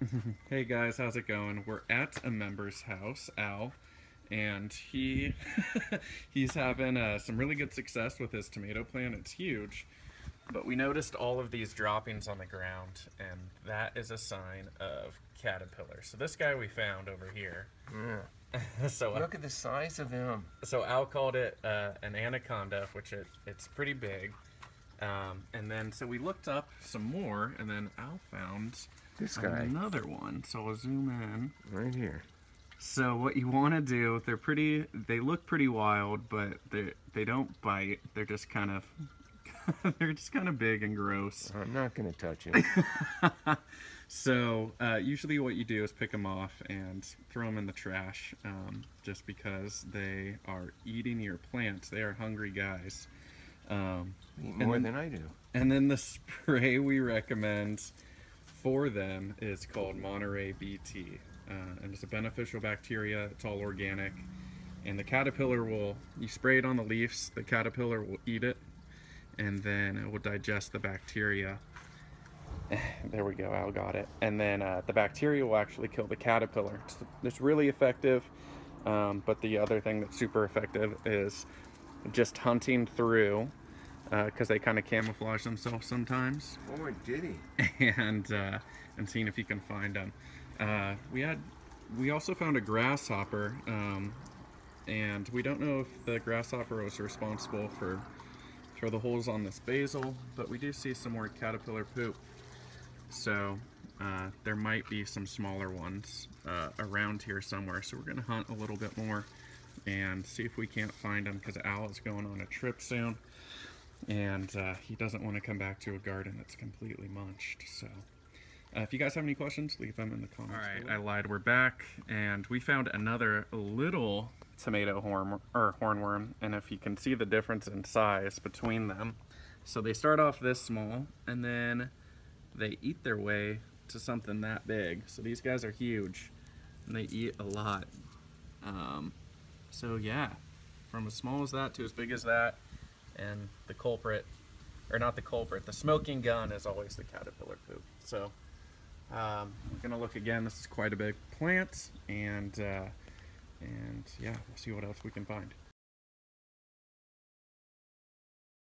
Hey guys, how's it going? We're at a member's house, Al, and he he's having uh, some really good success with his tomato plant. It's huge, but we noticed all of these droppings on the ground, and that is a sign of caterpillar. So this guy we found over here. so uh, Look at the size of him. so Al called it uh, an anaconda, which it, it's pretty big. Um, and then so we looked up some more, and then Al found This guy another one. So I'll zoom in. right here. So what you want to do? They're pretty. They look pretty wild, but they they don't bite. They're just kind of. they're just kind of big and gross. I'm not gonna touch him. So uh, usually what you do is pick them off and throw them in the trash, um, just because they are eating your plants. They are hungry guys. Um, Eat more then- than I do. and then the spray we recommend for them is called Monterey BT. Uh, and it's a beneficial bacteria. It's all organic. And the caterpillar will, you spray it on the leaves, the caterpillar will eat it, and then it will digest the bacteria. there we go, Al got it. And then uh, the bacteria will actually kill the caterpillar. It's, it's really effective. Um, but the other thing that's super effective is just hunting through because they kind of camouflage themselves sometimes, Oh, did he? and uh, and seeing if you can find them. Uh, we had we also found a grasshopper, um, and we don't know if the grasshopper was responsible for for the holes on this basil, but we do see some more caterpillar poop. So uh, there might be some smaller ones uh, around here somewhere. So we're gonna hunt a little bit more and see if we can't find them because Al is going on a trip soon and uh, he doesn't want to come back to a garden that's completely munched. So, uh, if you guys have any questions, leave them in the comments. All right, I lied. We're back, and we found another little tomato horn or hornworm, and if you can see the difference in size between them, so they start off this small, and then they eat their way to something that big. So these guys are huge, and they eat a lot. Um, so yeah, from as small as that to as big as that and the culprit, or not the culprit, the smoking gun is always the caterpillar poop. So um, we're gonna look again. This is quite a big plant, and uh, and yeah, we'll see what else we can find.